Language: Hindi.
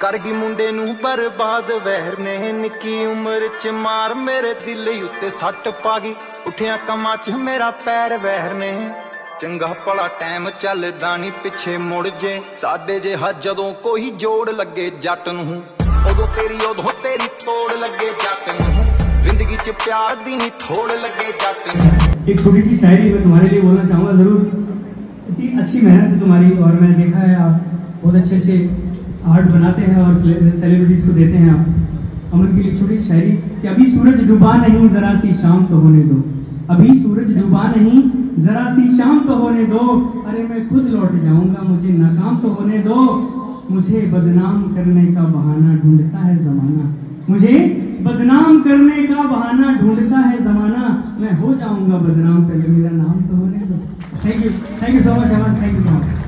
ਕਰ ਗਈ ਮੁੰਡੇ ਨੂੰ ਬਰਬਾਦ ਵਹਿਰ ਨੇ ਨਿੱਕੀ ਉਮਰ ਚ ਮਾਰ ਮੇਰੇ ਦਿਲ ਉੱਤੇ ਸੱਟ ਪਾ ਗਈ ਉਠਿਆ ਕਮਾਂ ਚ ਮੇਰਾ ਪੈਰ ਵਹਿਰ ਨੇ ਚੰਗਾ ਭਲਾ ਟਾਈਮ ਚੱਲਦਾ ਨਹੀਂ ਪਿੱਛੇ ਮੁੜ ਜੇ ਸਾਡੇ ਜੇ ਹ ਜਦੋਂ ਕੋਈ ਜੋੜ ਲੱਗੇ ਜੱਟ ਨੂੰ ਉਦੋਂ ਤੇਰੀ ਉਦੋਂ ਤੇਰੀ ਤੋੜ ਲੱਗੇ ਜੱਟ ਨੂੰ ਜ਼ਿੰਦਗੀ ਚ ਪਿਆਰ ਦੀ ਨਹੀਂ ਥੋੜ ਲੱਗੇ ਜੱਟ ਨੂੰ एक छोटी सी शायरी मैं तुम्हारे लिए बोलना चाहूंगा जरूर इतनी अच्छी मेहनत है तुम्हारी और मैंने देखा है आप बहुत अच्छे अच्छे आर्ट बनाते हैं और सेलिब्रिटीज को देते हैं आप। अमर की एक छोटी शायरी, कि अभी सूरज डूबा नहीं, जरा सी शाम तो होने दो। अभी सूरज डूबा नहीं, जरा सी शाम तो होने दो। अरे मैं खुद लौट जाऊँगा, मुझे नाकाम तो होने दो। मुझे बदनाम करने का बहाना ढूंढता है जमाना। मुझे बदनाम करने का बहाना ढूंढता है जमाना। मैं हो जाऊँगा बदनाम, पहले मेरा नाम तो होने दो। Thank you thank you so much Aman thank you so much